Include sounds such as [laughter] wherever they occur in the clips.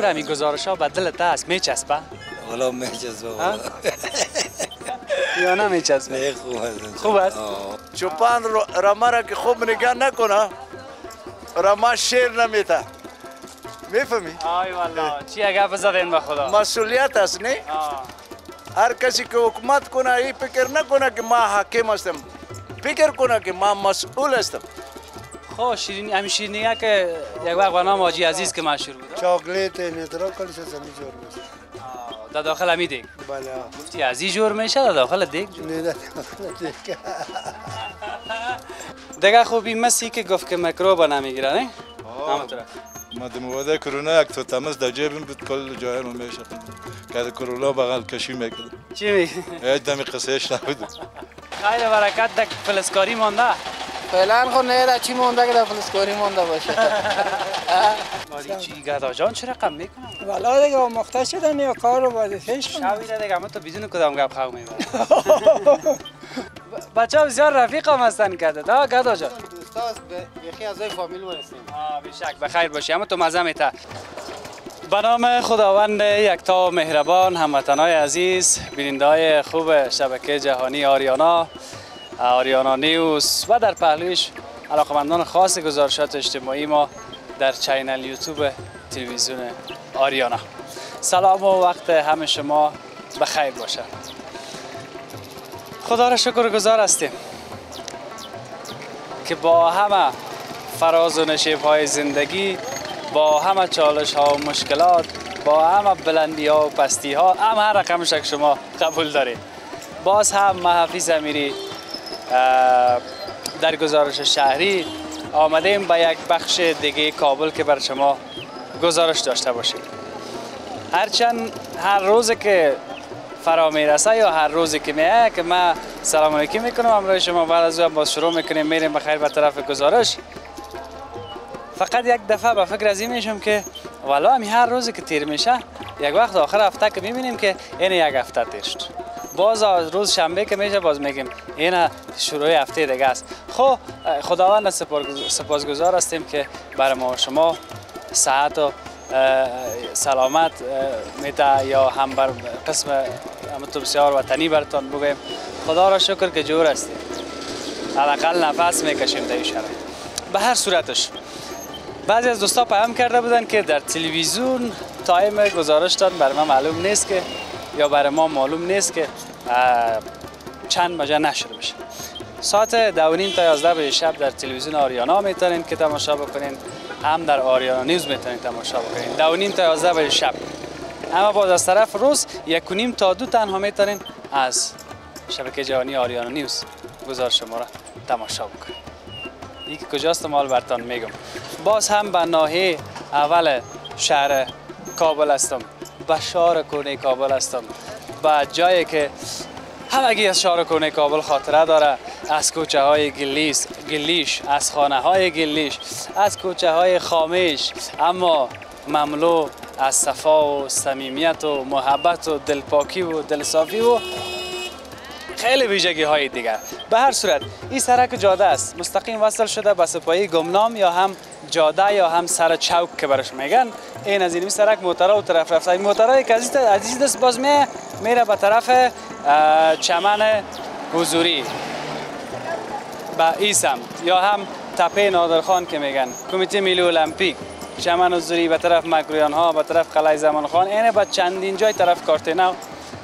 چطور همین گزارش ها به دلت هست. میچسبه؟ والا میجذبه ها؟ یا نه میچسبه؟ نه خوب است خوب است چوپان رما را که خوب نگاه نکنه رما شیر نمیته می‌فهمی؟ آی والله. چی گپ زدین به خدا؟ مسئولیت است نه؟ هر کسی که حکومت کنه این فکر نکنه که ما حاکم هستم. فکر کنه که ما مسئول هستم. خب شیرینی همین شیرینی که یک وقت به نام حاجی عزیز که مشهور بود. چاکلیت نیترا کلش زمین جور میشه آه، در داخل همی دیگ. بله. گفتی عزیز جور میشه در داخل دیگ جور. نه [laughs] دیگه خوب این مسی که گفت که میکروب نمی‌گیره نه ما در مواده کرونا یک تو تماس در جیبم بود کل جای ما میشه. که کرونا بغل کشی می‌کرد. چی میگی؟ هیچ دمی قصهش نبود. خیلی برکت در فلسکاری مانده. فعلا خب نه در چی مونده که در فلسکاری مونده باشه؟ ماری چی گدا جان چرا رقم می‌کنم؟ والا دیگه مخته شدن یا کار رو باید پیش شاوی را دیگه اما تو بدون کدام گپ خواهم می‌برم [laughs] بچه ها بسیار رفیق هم هستن کرده دا گدا جان. دوستا بیخی از فامیل برسیم. آه بیشک بخیر باشی اما تو مزه میته به نام خداوند یکتا مهربان هموطنای عزیز بیننده های خوب شبکه جهانی آریانا. آریانا نیوز و در پهلویش علاقمندان خاص گزارشات اجتماعی ما در چینل یوتیوب تلویزیون آریانا. سلام و وقت همه شما بخیر باشد خدا را شکر گزار هستیم که با همه فراز و نشیب های زندگی با همه چالش ها و مشکلات با همه بلندی ها و پستی ها هم هر رقمش شما قبول دارید. باز هم محفیظ امیری در گزارش شهری آمدیم به یک بخش دیگه کابل که بر شما گزارش داشته باشیم. هرچند هر روز که فرا می‌رسه یا هر روزی که میایه که من سلام علیکم می‌کنم همراه شما بعد از اون باز شروع می‌کنیم میریم بخیر به طرف گزارش. فقط یک دفعه به فکر از این میشم که والا همین هر روزی که تیر میشه یک وقت آخر هفته که می‌بینیم که این یک هفته تیر شد. باز از روز شنبه که میشه باز میگیم. این شروع هفته دیگه است. خب خداوند سپاسگزار هستیم که برای ما شما صحت و سلامت میده یا هم بر قسم بسیار وطنی برتان بگویم. خدا را شکر که جور هستیم. حداقل نفس می‌کشیم در این شرایط. به هر صورتش بعضی از دوستا پیام کرده بودن که در تلویزیون time گزارشتان برای ما معلوم نیست که یا برای ما معلوم نیست که چند بجه نشر بشه ساعت دو تا 11 بجه شب در تلویزیون آریانا می‌تونین که تماشا بکنین. هم در آریانا نیوز می‌تونین تماشا بکنین. دو تا 11 بجه شب. اما باز از طرف روز یک و نیم تا دو تنها می‌تونین از شبکه جهانی آریانا نیوز گزارش شما را تماشا بکنین. که کجاست؟ مال برتان میگم. باز هم به ناحیه اول شهر کابل هستم. به شهر کونه کابل هستم. به جایی که همگی از شهر کونه کابل خاطره داره از کوچه های گلیس گلیش از خانه های گلیش از کوچه های خامیش اما مملو از صفا و صمیمیت و محبت و دلپاکی و دلصافی و خیلی ویژگی های دیگر. به هر صورت این سرک جاده است. مستقیم وصل شده به سپاهی گمنام یا هم جاده یا هم سر چوک که برش میگن. این از این سرک موترا و طرف رفته این موترا که از این- دست باز می میره به طرف چمن حضوری. به این سمت یا هم تپه نادرخان که میگن. کمیته ملی المپیک. چمن حضوری به طرف مکرویان ها به طرف قلعه زمان خان. اینه به چندین جای طرف کارتنو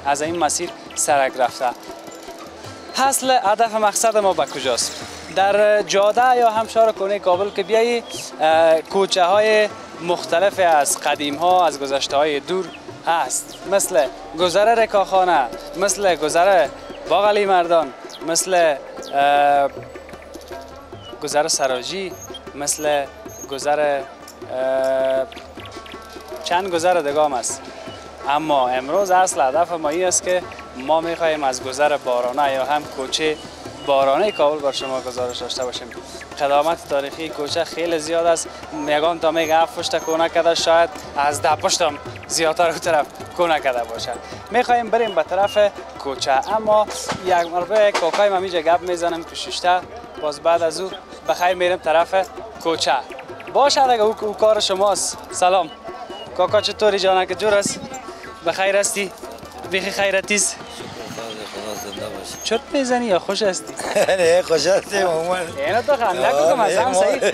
از این مسیر سرک رفته. اصل هدف مقصد ما به کجاست؟ در جاده یا همشار کنه کابل که بیایی کوچه های مختلف از قدیم ها از گذشته های دور هست مثل گذر رکاخانه مثل گذر باغلی مردان مثل گذر سراجی مثل گذر چند گذر دگام است. اما امروز اصل هدف ما این است که ما می‌خواهیم از گذر بارانه یا هم کوچه بارانه کابل بر شما گزارش داشته باشیم. قدامت تاریخی کوچه خیلی زیاد است. یگان تا میگه هفت پشت کده شاید از ده پشت هم زیادتر اون طرف کنه کده باشد می‌خواهیم بریم به طرف کوچه اما یک مرتبه کاکای ما میجا گپ می‌زنم پششته باز بعد از او بخیر میریم طرف کوچه. باشد اگه او, او کار شماست. سلام. کاکا چطوری جانک؟ جور است؟ بخیر هستی؟ بیخی خیرتیست باشه چرت می‌زنی یا خوش هستی؟ [laughs] نه خوش هستیم عمر اینا تو خنده کدوم از هم صحیح [laughs]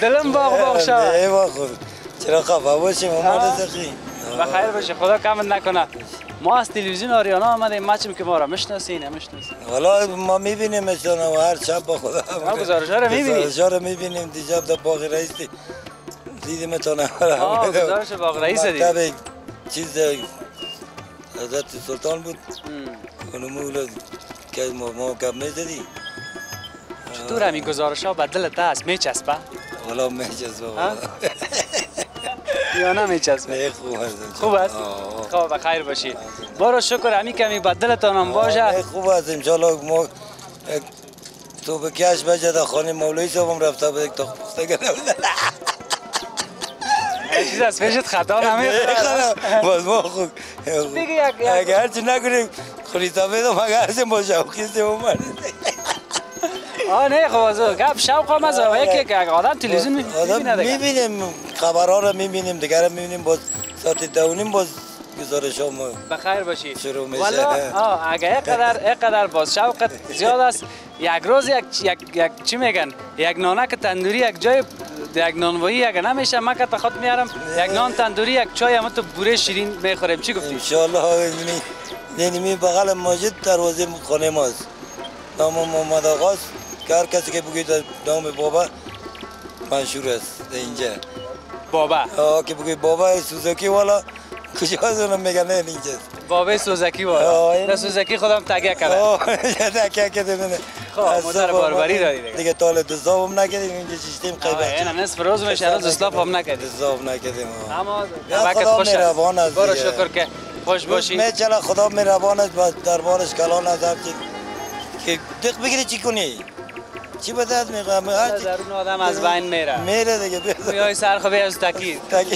دلم باغ باغ شد. نه با خود چرا خفه عمر آه. دقیقی بخیر باشه خدا کمت نکنه. ما از تلویزیون آریانا آمدیم مچیم که ما را مشناسین نمی‌شناسین حالا ما می‌بینیم اشتان و هر شب با خدا. ما گزارش‌ها رو می‌بینی؟ گزارش‌ها رو می‌بینیم دیشب در باغ رئیس دی- دیدیم تو نه آه، گزارش باغ رئیس؟ مکتب چیز حضرت سلطان بود. اونمو که ما ما کب می‌زدی. چطور همین گزارش ها؟ به دلت هست میچسبه؟ حالا میجز ها؟ یا نه خوب است. خوب است؟ آه. خب بخیر باشی. برو شکر همین کمی به دلتان هم باشه خوب است. انشالله ما تو به کش بجه در خانه مولوی صاحبم رفته بود یک تا پخته کنه چیز از پیشت خطا نمی‌خوره باز ما خوب دیگه اگر هرچی نکنیم خریتا بدم اگر هرچی ما شوقی سیم آه نه خب از گپ شوق هم از یکی که اگه آدم تلویزیون می‌بینه دیگه. می‌بینیم خبرها رو می‌بینیم دیگر رو می‌بینیم باز ساعت دونیم باز گزارش ها ما بخیر باشی. شروع میشه. والا اگه اینقدر اینقدر باز شوقت زیاد است یک روز یک یک یک چی میگن؟ یک نانک تندوری یک جای یک نانوایی اگه نمیشه من که خود میارم یک نان تندوری یک چای هم تو بوره شیرین می‌خوریم. چی گفتی؟ انشالله یعنی می بغل مسجد دروازه خانه ماست. نام محمد آقاست که هر کسی که بگوید نام بابا منشور است. اینجا. بابا. آه که بگوید بابا سوزوکی والا. کجا از اونم میگن؟ نه اینجاست بابا سوزکی این- نه سوزکی خودم تگه کرده آه [laughs] یه که که دمونه خب، مادر باربری داری دیگه. دیگه تال هم نکردیم اینجا چیشتیم آه، قیبت. اینا نصف روز میشه روز اسلاف هم نکردی دزداب نکردیم. اما بکت خوش است. است برو. شکر که خوش باشی. میچله خدا مهربان است و دربارش کلان چی. که دق بگیری چی کنی؟ چی هر چی درون آدم از بین میره. میره دیگه بیا. میای سر خوبی از تکی. تاکی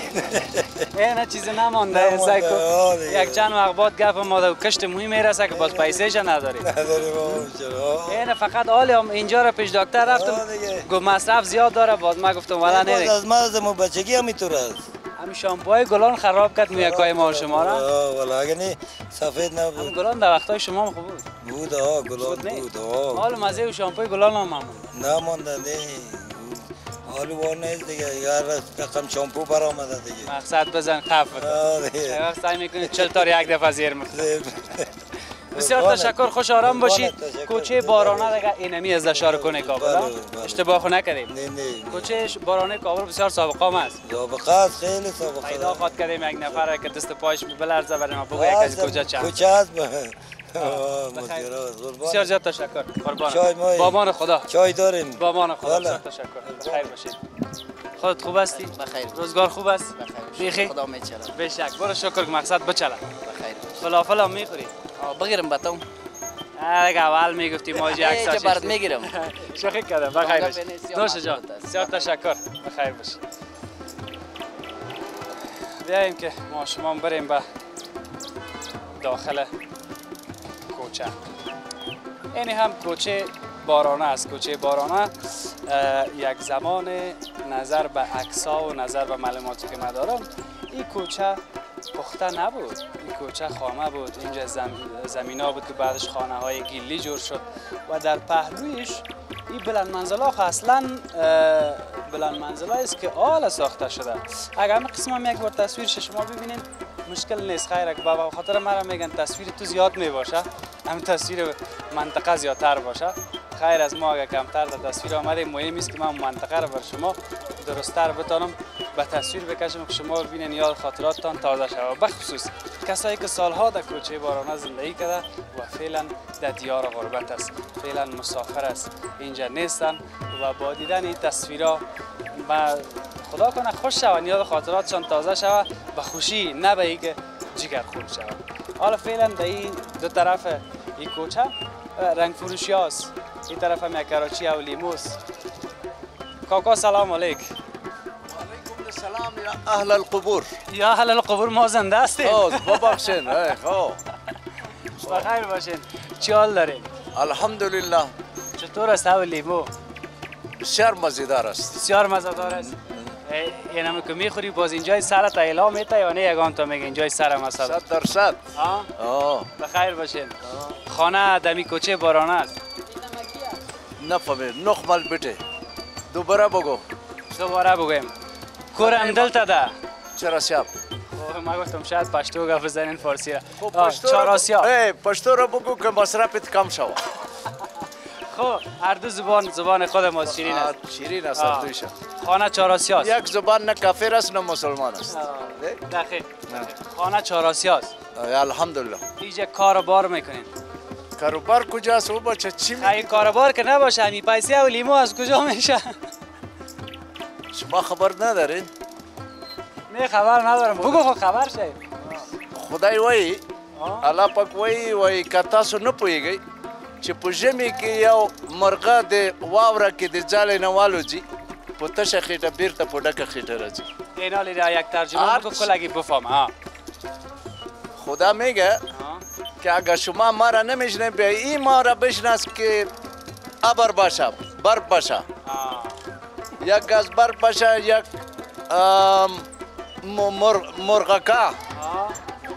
اینا چیزی نمانده کن دیگه. یک چند وقت بعد گپ ما در کشت مهمی می‌رسه که باز پیسهش نداری. نداریم چرا؟ اینا فقط حالی هم اینجا رو پیش دکتر رفتم. دیگه. گفت مصرف زیاد داره باز ما گفتم والا نه از مرز مو بچگی همینطور است. همین شامپوهای گلان خراب کرد میکای ما شما را. والا اگه نه سفید نبود. گلان در وقتای شما هم خوب بود. بود آه گلاب بود آه. حال مزه و شامپوی گلان هم هم نمانده نه. وار نیست دیگه. یار رقم شامپو برآمده دیگه. مقصد بزن خف بکن وقت سعی می‌کنی چل تار یک دفعه زیر. بسیار. تشکر. خوش آرام باشید. کوچه بارانه دیگه اینمی از دشار کنه کابل ها؟ بله، بله. اشتباه نکردیم. نه نه کوچه بارانه کابل بسیار سابقه است. سابقه است خیلی سابقه پیدا. خواد کردیم یک نفر که دست پایش بلرزه برای ما بگو یک از کجا چند. کوچه است. به-. بسیار زیاد تشکر. قربان. چای مای. با امان خدا. چای داریم. با امان خدا. بسیار تشکر. خیر باشید. خودت خوب هستی؟ بخیر. روزگار خوب است؟ بخیر. بیخی؟ خدا میچله بشک. برو شکر که مقصد بچله بخیر. فلافل هم می‌خوری؟ بگیرم باتم دیگه اول می‌گفتی ما جی ای، چه برات می‌گیرم. شوخی کردم. بخیر باشی جان. بود است. بسیار تشکر. بخیر باشی بیاییم که ما شما بریم به داخل کوچه این هم کوچه بارانه است. کوچه بارانه یک زمان نظر به عکس‌ها و نظر به معلوماتی که من دارم این کوچه پخته نبود. این کوچه خامه بود. اینجا زم... زمین ها بود که بعدش خانه های گیلی جور شد و در پهلویش این بلند منزل ها اصلا بلند منزل است که آل ساخته شده. اگر همین قسم هم یک بار تصویرش شما ببینین مشکل نیست. خیر که بابا خاطر مرا میگن تصویر تو زیاد می باشه همین تصویر منطقه زیادتر باشه. خیر از ما اگر کمتر در تصویر آمده مهم است که من منطقه رو بر شما درستتر بتانم به تصویر بکشم که شما ببینین یاد خاطراتتان تازه شود. بخصوص کسایی که سالها در کوچه بارانه زندگی کرده و فعلا در دیار غربت است فعلا مسافر است اینجا نیستن و با دیدن این تصویرها و خدا کنه خوش شوند یاد خاطراتشان تازه شود. به خوشی نه به اینکه جگر خورد شود. حالا فعلا در این دو طرف این کوچه رنگ فروشی هست این طرف هم یک کراچی و لیموس. کاکا سلام علیک. علیکم السلام یا اهل القبور. یا اهل القبور ما زنده هستیم. ببخشین. خب. بخیر باشین. چی حال دارین؟ الحمدلله. چطور است هوا لیمو؟ بسیار مزیدار است. بسیار مزهدار است. این همه که می‌خوری باز اینجای سرت اعلام میته یا نه یگان تا میگه اینجای سر مثلا صد درصد. آه؟ آه. بخیر باشین. خانه دمی کوچه بارانه است. نفهمید نخمل بته دوباره بگو. دوباره بگویم. کورم دلته ده چرا سیاب؟ اوه، ما گفتم شاید پشتو گفت بزنین فارسی را. خب. آسیا. ای پشتو را بگو که مصرفت کم شود. خب هر دو زبان زبان خود ما شیرین است. شیرین است آه. دویشم خانه آسیا است. یک زبان نه کافر است نه مسلمان است؟ دقیق خانه آسیا است. الحمدلله. اینجا کار بار می‌کنین. کاروبار کجاست او بچه چی می اگه کاربار که نباشه همین پیسه و لیمو از کجا میشه؟ شما خبر ندارین؟ نه خبر ندارم. بگو خب خبر شه. خدای وای. الله پاک وای وای که تاسو نه پوهیږئ. چې په ژمي کې یو مرغه د واوره کې د ځالې نه والوځي په تشه خېټه بیرته په ډکه خېټه راځي. اینا لیدا یک ترجمه چی- کلگی بفهم ها خدا میگه. که اگر شما ما را نمیشنه به این ما را بشناس که ابر باشه برف باشه. یک گاز برف باشه یک ام، م- مر- مرغکه آه.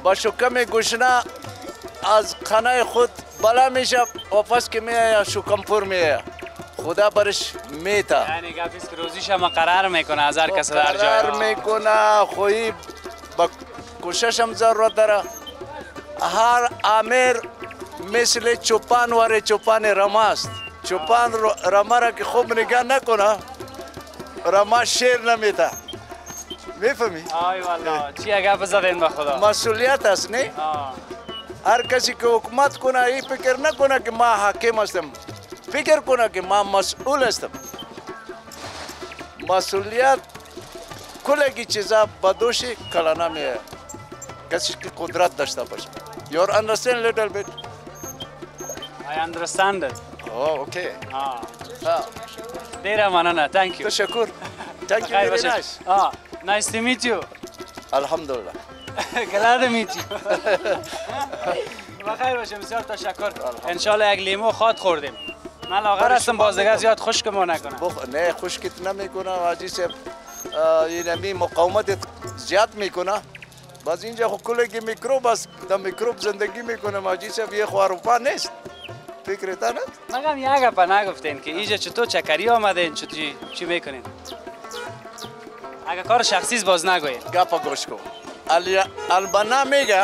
با شکم از خانه خود بالا میشه واپس که میآید شکمپور میآید خدا برش میتا یعنی گفت که روزیش هم قرار می‌کنه از هر کس در جای قرار می‌کنه خویی با کوشش هم ضرورت داره هر امیر مثل چوپان واره چوپان رماست چوپان رو- رما را که خوب نگاه نکنه رما شیر نمیته می‌فهمی؟ آی والله چی گپ زدین به خدا مسئولیت است نه؟ هر کسی که حکومت کنه این فکر نکنه که ما حاکم هستم فکر کنه که ما مسئول هستم مسئولیت کلگی چیزا بدوشی کلانه میه کسی که قدرت داشته باشه You're understand little bit? I understand it Oh, okay. آه. Ah, ډیره مننه thank you تشکر. [laughs] Thank you very nice. آه. nice to meet you الحمدلله. [laughs] glad to meet you بخیر باشه بسیار تشکر انشالله یک لیمو خاد خوردیم من لاغر هستم باز دیگه زیاد خشکمو نکنم بخ... نه خشکت نمی‌کنه حاجی صاحب آه، این همی مقاومت زیاد می‌کنه باز اینجا خو کلگی میکروب است در میکروب زندگی می‌کنه حاجی صاحب یه خواروپا نیست. فکرتا نه مگم یک گپ نگفتین که اینجا چطور چکری آمدین چطور چی, می‌کنین؟ اگه کار شخصی باز نگوین. گپا گوش کن. Albana میگه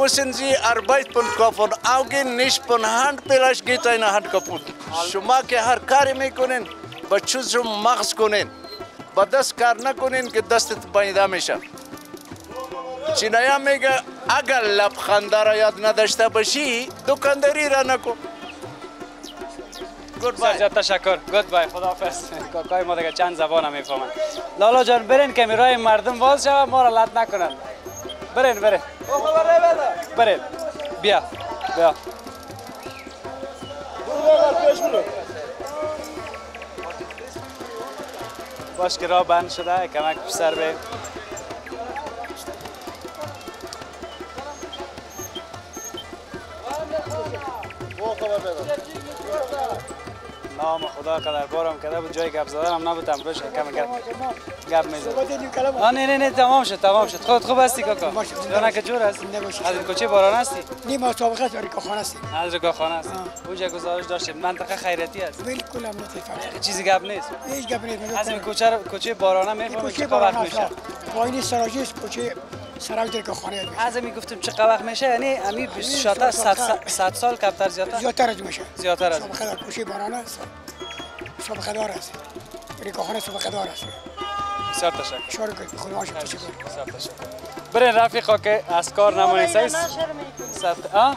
müssen Sie Arbeiten kaufen, Augen nicht von Hand, vielleicht geht eine Hand kaputt. شما که هر کاری می‌کنین با رو مغز کنین. با دست کار نکنین که دستت بایده میشه. چینایا میگه اگر لبخنده را یاد نداشته باشی دکانداری را نکن. گود بای زیاد تشکر. گود بای خداحافظ. [laughs] کاکای ما دیگه چند زبان هم می‌فهمن. لالا جان برین که میرای مردم باز شود ما را لط نکنن. برین برین. برین. بیا. بیا. باش که راه بند شده کمک سر به نام خدا بارم کرده بود جای گپ زدن هم نبودم. روش کم گپ گپ می‌زد نه نه نه تمام شد تمام شد. خود خوب هستی کاکا؟ جانه که جور هست نباشی. از این کوچه باران هستی؟ نیم مسابقه داری که خانه است از خانه هستی. اونجا گزارش داشتیم. منطقه خیرتی است بالکل هم نتفهم چیزی گپ نیست. هیچ گپ نیست. از این کوچه رو- کوچه بارانه می‌فهمی کوچه که وقت باران میشه. است پایین سراجی است. کوچه سرک در که خانه از می گفتم چه وقت میشه؟ یعنی امی 24 100 100 سال کمتر زیادتر؟ زیادتر از میشه. زیادتر از سابقه دار کوشی باران است سابقه دار است که خانه سابقه دار است بسیار تشکر. شکر که خدا شکر تشکر بسیار تشکر. برین رفیقا که از کار نمانی سایس ست آ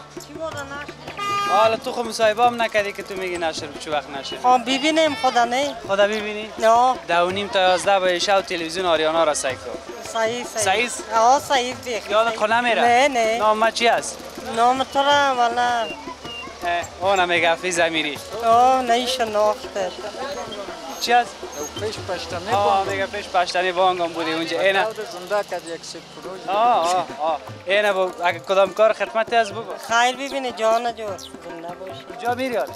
حالا تو خود مصاحبه هم نکردی که تو میگی نشر چه وقت نشر خب ببینیم خدا نه خدا ببینی؟ نه. ده و نیم تا یازده به شب تلویزیون آریانا را سعی کن. صحیح صحیح. صحیح؟ آه صحیح دیگه یاد خود نمیره؟ نه نه. نام ما چی است؟ نام تو را والا اون میگه حفیظ امیری آه نه شناخته چی است پیش پشتنه آه میگه پیش پشتنی بانگم بودی اونجا اینه زنده کرد یک پروژه آه آه آه. اینه با اگه کدام کار خدمتی از بگو خیر ببینی جان جو زنده باشی کجا میری حالا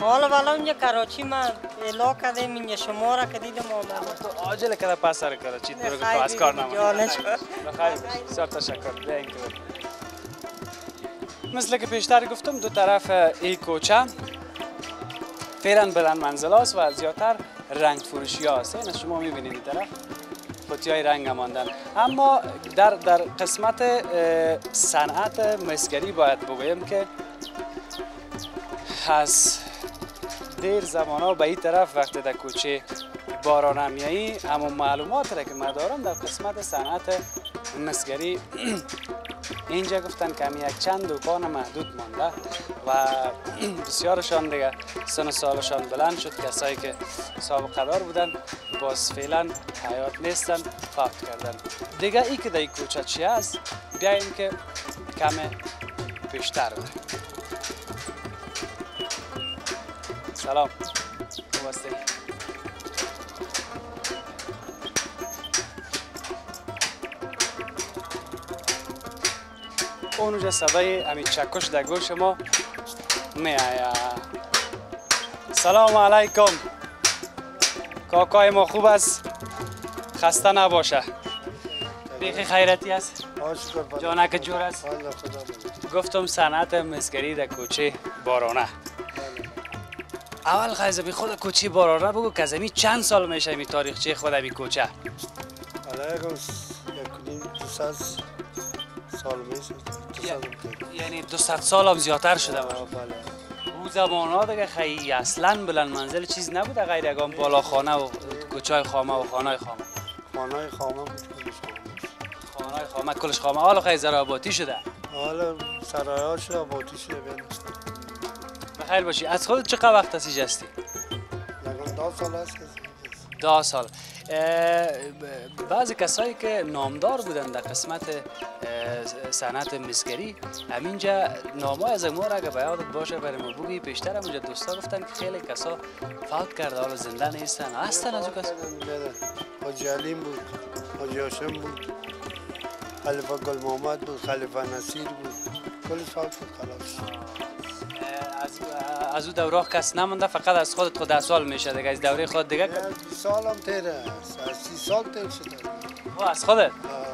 حالا والا اونجا کراچی من الا کردیم اینجا شما را که دیدم آمدم تو عاجل کده پس سر کار چی تو از کار جانش بخیر بسیار تشکر. مثل که پیشتر گفتم دو طرف این کوچه. فعلا بلند منزل است و زیادتر رنگ فروشی هست این شما می‌بینید این طرف. پوتی های رنگ ماندن. اما در, در قسمت صنعت مسگری باید بگویم که از دیر زمان ها به این طرف وقتی در کوچه باران اما معلومات را که من دارم در قسمت صنعت مسگری [clears throat] اینجا گفتن که یک چند دکان محدود مانده و [clears throat] بسیارشان دیگه سن و سالشان بلند شد. کسایی که سابقه دار بودن باز فعلا حیات نیستن فوت کردن. دیگه ای که در کوچه چی است بیاییم که کم بیشتر بریم سلام. خوب اونجا صدای امی چکش در گوش ما می آیا سلام علیکم. کاکای ما خوب است؟ خسته نباشه. بیخی خیرتی است؟ جانک جور است؟ بده. گفتم صنعت مسگری در کوچه بارانه. اول خیزه بی خود کوچه بارانه بگو که زمین چند سال میشه می تاریخچه خود می کوچه؟ حالا یکم س- یک کنیم دو ساعت سال یعنی 200 سال هم زیادتر شده باشه او زمان ها دیگه خیلی اصلا بلند منزل چیز نبوده غیر یگان بالا خانه و کوچه خامه و خانه خامه. خانه خامه بود. کلش خامه خانه خامه کلش خامه. حالا خیلی زراباتی شده. حالا سرایه شده آبادی شده بیان بخیر باشی. از خود چقدر وقت هستی جستی؟ یکم دو سال هست ده سال. بعضی کسایی که نامدار بودن در قسمت صنعت مسگری همینجا نامه از ما را اگه به باشه برای ما بگی پیشتر هم اونجا دوستا گفتن که خیلی کسا فوت کرده حالا زنده نیستن. هستن از اون کس بله حاجی علیم بود حاجی هاشم بود خلیفه گل محمد بود خلیفه نصیر بود. کلش فوت خلاص. از از او دوره کس نمونده فقط از خودت خود ده سال میشه دیگه. از دوره خود دیگه از 20 سال هم تیره است. از سی سال تیر شده. او از خودت؟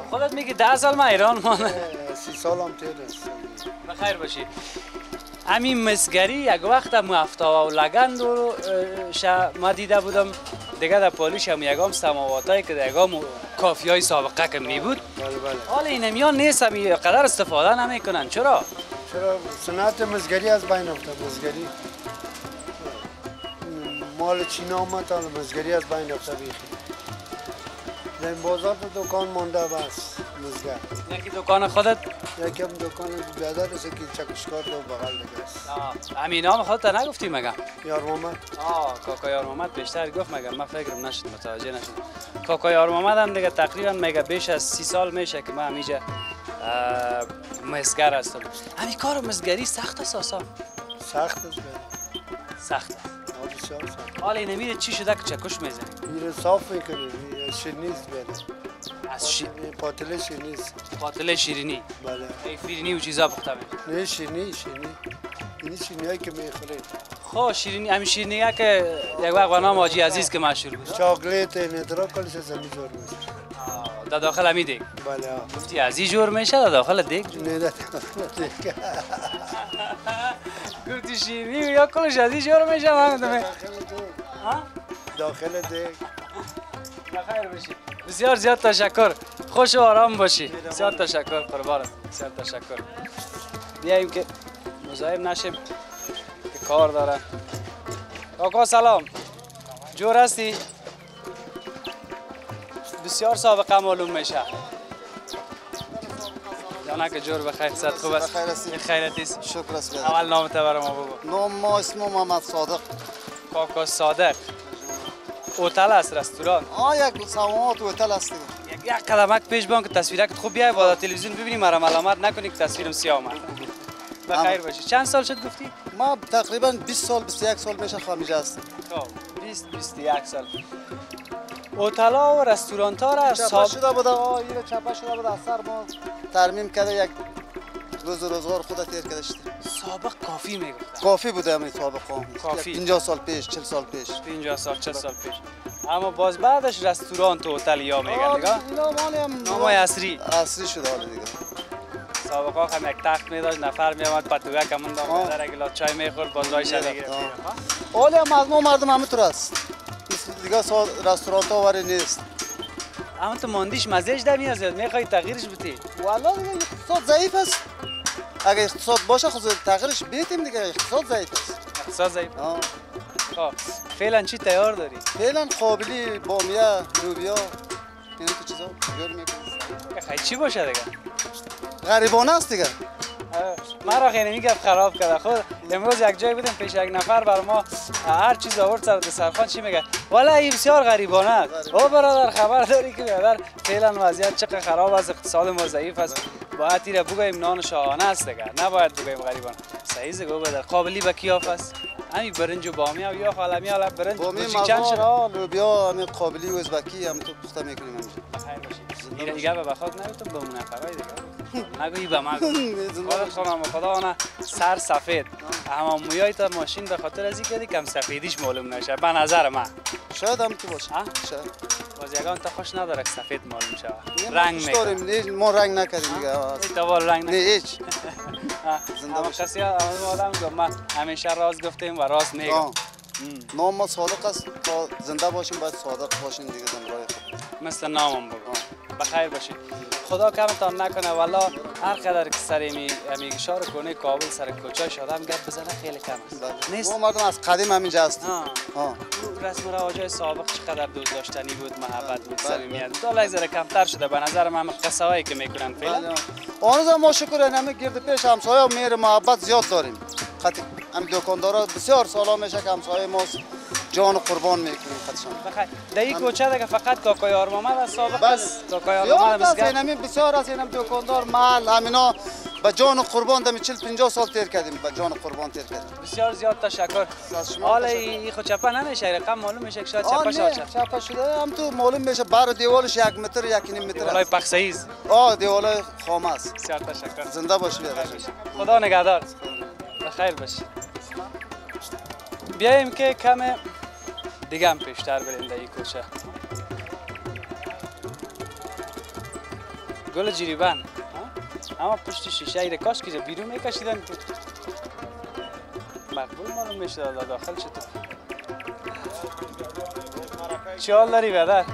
خودت میگی ده سال من ایران مانده اه، سی سال هم تیر است. بخیر باشی. همین مسگری یک وقت مفتاوا و لگند رو ما دیده بودم. دیگه در پالیش هم یگام سماواتایی که یگام کافی های سابقه که می بود. بله بله. حالا این میان نیست هم قدر استفاده نمی‌کنن. چرا؟ چرا صنعت مزگری از بین افتاد؟ مزگری. مال چینا آمد مزگری از بین افتاد بیخی. در این بازار دکان مانده بس مزگر. یکی دکان خودت؟ یکم دکان بیادر است که چکشکار دو بغل دیگه است. همین نام خودت نگفتی مگه؟ یار محمد آه کاکا یار محمد بیشتر گفت مگه من فکرم نشد متوجه نشد. کاکا یار محمد هم دیگه تقریبا مگه بیش از سی سال میشه که من همیجا اه، مسگر هستم همین کار مسگری سخت است آسان سخت است سخت. است حالا این نمیره چی شده که چکش می‌زنی؟ میره صاف می‌کنه شیرنیز بیادر از شی... پاتله شیرنیز قاتل شیرینی. بله. ای فیرینی و چیزا پخته میشه. نه شیرنی شیرنی این شیرنی هایی که می‌خورید خب شیرینی همین شیرینی که یک وقت نام حاجی عزیز که مشهور بود. چاکلیت ندرا کلش از زمین جور میشه در داخل همی دیگ. بله. گفتی از این جور میشه در داخل دیگ؟ نه نه نه [laughs] گفتی شیرینی یا کلش از این جور میشه من گفتم ها؟ داخل دیگ. بخیر باشی بسیار زیاد تشکر. خوش و آرام باشی. بسیار تشکر قربانت. بسیار تشکر. بیاییم که مزاحم نشیم. که کار داره. آقا سلام. جور هستی؟ بسیار سابقه معلوم میشه. جانا که جور بخیر صد خوب است. هستی؟ خیرت است شکر است. اول نام برای ما بگو. نام ما اسم محمد صادق. کاکا صادق. اوتل است رستوران. آه یک سوامات هتل است. یک یک قدمک پیش بان که تصویرک خوب بیای بالا تلویزیون ببینیم مرا علامت نکنی که تصویرم سیاه آمد بخیر باشی. چند سال شد گفتی؟ ما تقریبا 20 سال 21 سال میشه خمیجه هستیم خب 20 21 سال. اوتلا و رستوران را چپه ساب... شده بوده آه اینو چپه شده بوده. از سر ما ترمیم کرده یک روز روزگار خود تیر کرده شده. سابق کافی می‌گفت. کافی بوده همین سابق هم کافی. 50 سال پیش 40 سال پیش. 50 سال 40 سال پیش. اما باز بعدش رستوران تو هتل یا میگن دیگه؟ اینا هم اصری اصری شده حالا دیگه. سابقا هم یک تخت می داشت نفر می آمد پتوگه کمون آه. در گلاس چای می‌خورد باز رای شده می‌رفت، آه. حالی هم از ما مردم همه است دیگه رستوران ها وری نیست. اما تو ماندیش مزهش در میاد زیاد. می‌خوای تغییرش بتی والا دیگه اقتصاد ضعیف است. اگه اقتصاد باشه خود تغییرش بیتیم دیگه. اقتصاد ضعیف است. اقتصاد ضعیف. آه. خب فعلا چی تیار داری؟ فعلا قابلی بامیه لوبیا این چیزا می‌کنیم خیلی چی باشه دیگه؟ غریبانه است دیگه. مرا خیلی میگه خراب کرده خود امروز یک جای بودیم پیش یک نفر بر ما هر چیز آورد سر دسترخوان چی میگه؟ والا این بسیار غریبانه است. او برادر خبر داری که برادر فعلا وضعیت چقدر خراب است. اقتصاد ما ضعیف است. باید تیره بگویم نان شاهانه است دیگه. نباید بگویم غریبانه. صحیح زگو بدر قابلی به کیاف است. همین برنج و بامیه یا خالمی حالا برنج. بامی کوچیک چند شد لوبیا همین قابلی و ازبکی هم تو پخته می‌کنیم. همینجا بخیر باشی. دیگه به بخاط نگوتم به نفرای دیگه. نگویی به من. خودت خودم خدا آنه سر سفید. اما مویای تا ماشین به خاطر از این کردی کم سفیدیش معلوم نشه. به نظر من. شاید هم تو باشه؟ شاید. باز یگان تا خوش نداره که سفید معلوم ما رنگ می‌کنه. ما رنگ نکردیم دیگه. بال رنگ نه هیچ. [laughs] اما کسی اما آدم گفت من همیشه راز گفتیم و راست میگم. نام ما صادق است. تا زنده باشیم باید صادق باشیم دیگه زنده مثل نامم بگو. بخیر باشید خدا کمتان نکنه والا هر قدر که سر می میگشار کنه کابل سر کوچه شدم گپ بزنه خیلی کم است. نیست؟ ما مردم از قدیم همینجا. آه. رسم و رواجای سابق چقدر دوست داشتنی بود محبت بود صمیمیت حالا یک ذره کمتر شده به نظر من قصه هایی که می‌کنن فعلا آن روز ما شکر همه گرد پیش همسایه مهر محبت زیاد داریم. خاطر هم دکاندارا بسیار سالا میشه که همسایه ما جان قربان می‌کنیم. خاطرشان بخیر در این کوچه دیگه فقط کاکای آرمامد از سابق. است کاکای آرمامد است اینمی بسیار است اینم دکاندار محل همینا به جان و قربان دمی 40 50 سال تیر کردیم. به جان قربان تیر کردیم. بسیار زیاد تشکر. از شما حالا. این خود چپه نمیشه رقم معلوم میشه که شاید چپه شد چپه شده. هم تو معلوم میشه بر دیوالش یک متر یک نیم متر دیوالای است. پخساییز آه دیوال خامه است. بسیار تشکر. زنده باشی بیادر. خدا نگهدار. بخیر باشی. بیاییم که کم دیگه هم پیشتر بریم در این کوچه. گل جیریبن ها؟ اما پشت شیشه ایره کاش که بیرون میکشیدن که مقبول معلوم میشه در داخل چطور چی حال داری بدر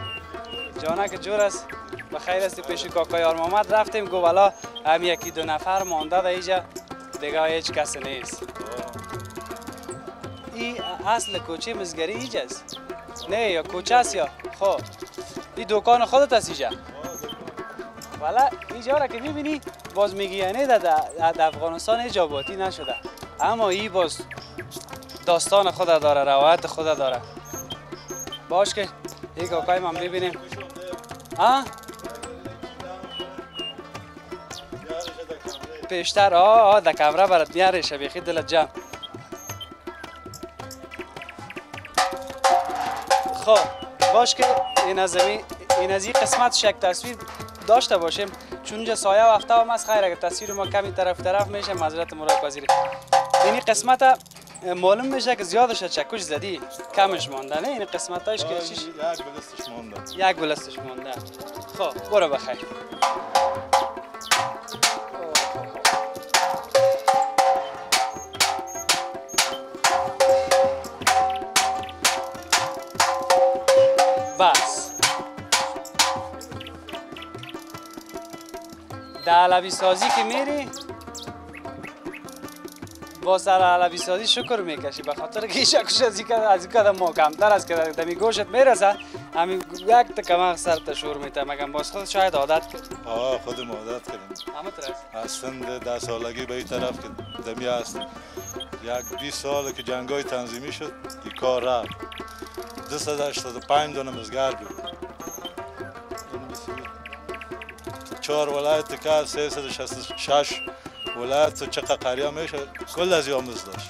جانا که جور است. بخیر است پیش کاکای آرمامد رفتیم گو والا هم یکی دو نفر مانده در اینجا دیگه هیچ کسی نیست. اصل کوچه مزگری اینجاست نه یا کوچه است یا؟ خب. این دکان خودت است اینجا والا اینجا را که می‌بینی باز میگی یعنی در, افغانستان آبادی نشده. اما این باز داستان خود داره روایت خود داره. باش که یک کاکای من ببینیم ها؟ پیشتر آه آه در کمره برات میاره شبیخی دلت جمع. خب باش که این از این از این قسمت شک تصویر داشته باشیم. چون اینجا سایه و هفته هم از خیر اگر تصویر ما کمی طرف طرف میشه معذرت مراد پذیرید این قسمت معلوم میشه که زیادش چکش زدی. کمش مانده نه؟ این قسمت هایش که چیش؟ یک بلستش مونده یک بلستش مانده. خب برو بخیر. بس در علوی سازی که میری با سر علوی سازی شکر می‌کشی به خاطر که شکش از این از قدم ما کمتر است که دمی گوشت می‌رسه همین یک تکمه سر تشور میته مگم باز خود شاید عادت کرد آه خودم عادت کردم همه از سن ده سالگی به این طرف که دمی است یک 20 سال که جنگای تنظیمی شد این کار رفت 285 دونه مزگر بود این بسیار. چهار ولایت که 366 ولایت و چقدر قریه میشه کل از یامز داشت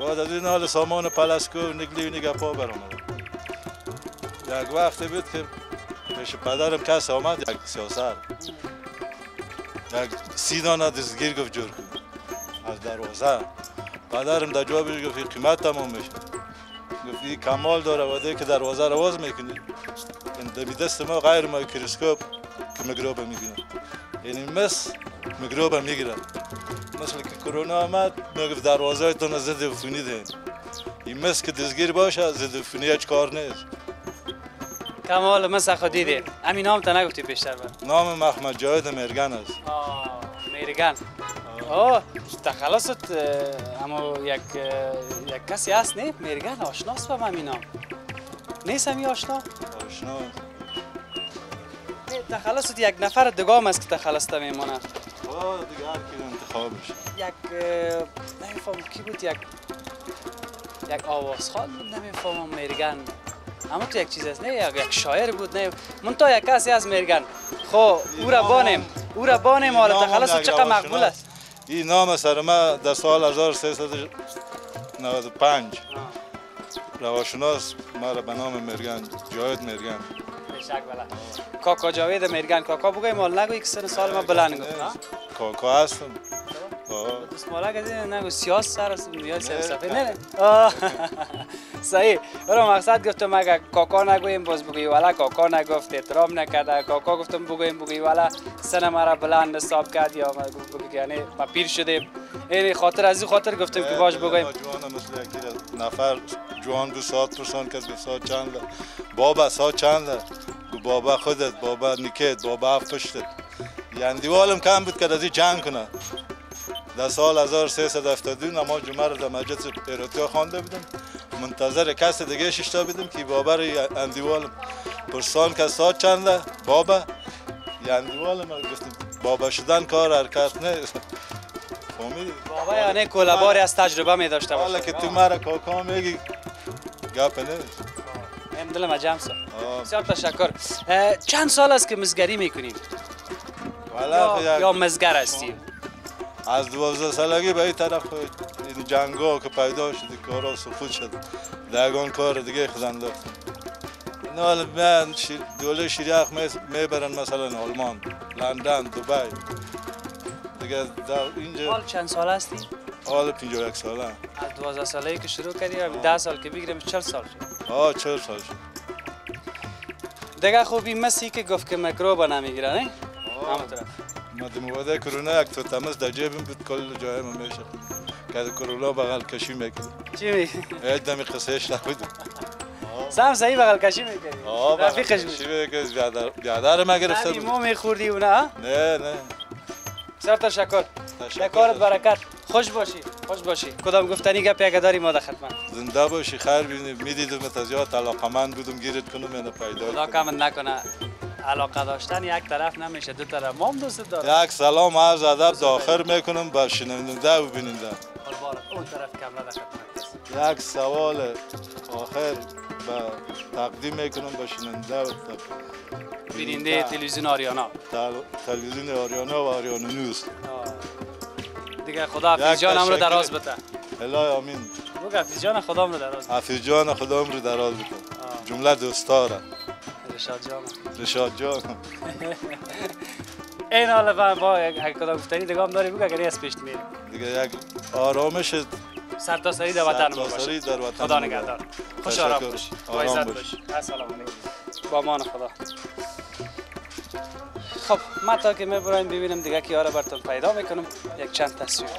بعد از این حال سامان پلسکو نگلی و نگپا برآمد یک وقتی بود که پیش پدرم کس آمد یک سیاسر یک سی دانه دستگیر گفت جور کن از دروازه پدرم در جوابش گفت قیمت تمام میشه این کمال داره و که دروازه رواز می‌کنی. این دمی دست ما غیر مایکروسکوپ که میکروب می‌گیره. یعنی مس میکروب می‌گیره. مثل که کرونا آمد می‌گفت دروازه تون ضد عفونی دهین این مس که دستگیر باشه ضد عفونی هیچ کار نیست. کمال خود دیدی همین نام تا نگفتی بیشتر بر نام محمد جاید مرگن است. آه میرگن آه تخلصت اما یک یک کسی هست نه؟ میرگن آشناست با من نام نیست همی آشنا؟ آشنا. تخلصت یک نفر دگام است که تخلصت میمونه. آه دیگه هر کی انتخابش یک اه، نمی‌فهمم کی بود یک یک آوازخوان بود نمی‌فهمم میرگن اما تو یک چیز است نه یک, شاعر بود نه. من تا یک کسی از میرگن خب او را بانیم او را بانیم حالا تخلص چقدر مقبول. است. این نام سر ما در سال 1395 رواشناس ما را به نام مرگن جاید مرگن کاکا جاوید میرگن کاکا بگوی مال نگوی که سن سال ما بلند گفت؟ کاکا هستم آه. دوست مالک از این نگو سیاس سر است یا سر سفید نه. صحیح [laughs] برو مقصد گفتم اگه کاکا نگویم باز بگوی والا. کاکا نگفت احترام نکرد کاکا گفتم بگویم بگوی والا. سن مرا بلند حساب کرد یا بگو- یعنی ما پیر شدیم. این خاطر از این خاطر گفتم که باش بگویم. جوان مثل یکی را- نفر. جوان گو ساعت پرسان کرد گفت ساعت چند بابا ساعت چند گو بابا خودت بابا نیکت بابا پشتت یعنی دیوالم کم بود که از این جنگ کنه. در سال 1372 نماز جمعه را در مجلس ایراتیا خوانده بودم. منتظر کس دیگه ششتا بودم که بابا را اندیوالم پرسان که ساعت چنده؟ بابا. یندیوالم گفتم بابا شدن کار حرکت نیست فهمیدی؟ بابا یعنی کلاباری از تجربه می داشته باشه حالا که تو مرا کاکا میگی گپ نیست این دلم جمع سا. بسیار تشکر. چند سال است که مزگری می‌کنیم یا, یا مزگر هستیم از دوازده سالگی به این طرف این جنگا که پیدا شد کارا سقوط شد دگان کار دیگه خود انداختم این حال من دوله شریعه می‌برن مثلا آلمان لندن دبی. دیگه در اینجا حال چند سال هستی؟ حال 51 ساله. از 12 سالگی که شروع کردی 10 سال که بگیریم 40 سال شد. آه چهل سال شد. دیگه خوبی مسی که گفت که میکروب نمی‌گیره نه؟ همون طرف ما در مواده کرونا یک تو تماس در جیبم بود کل جای ما میشه. که کرونا بغل کشی می‌کنه چی می؟ هیچ دمی قصهش نبود سم صحیح بغل کشی بغل رفیقش کشی بود. می‌کنه بیادر بیادر ما گرفته بود. مو میخوردی و نه؟ نه. نه بسیار تشکر تشکر. در کارت برکت. خوش باشی خوش باشی. کدام گفتنی گپی اگه داری ما خدمت زنده باشی خیر بینی. می‌دیدم از یاد علاقمند بودم گیرت کنم اینو پیدا خدا. کمت نکنه. علاقه داشتن یک طرف نمیشه دو طرف. ما هم دوست دارم یک سلام عرض ادب داخل می‌کنم به شنونده و بیننده. اون طرف کمره. یک سوال آخر به تقدیم می‌کنم به شنونده و بیننده تلویزیون آریانا. تل- تلویزیون آریانا و آریانا نیوز. دیگه خدا حفیظ جانم رو. دراز بده. الهی آمین. بگو حفیظ جان خدام رو دراز بده. حفیظ جان خدا عمر دراز بکن جمله دوستاره رشاد جانم. رشاد جان این حالا با با یک کدام گفتنی دیگه هم داری بگو اگر از پیش میریم دیگه یک آرامش سر تا سری در وطن باشه در وطن خدا نگهدار خوش. آرام باشی با آرام باش. السلام علیکم با امان خدا خب ما تا که میبرایم ببینم دیگه که یاره براتون پیدا می‌کنم یک چند تصویر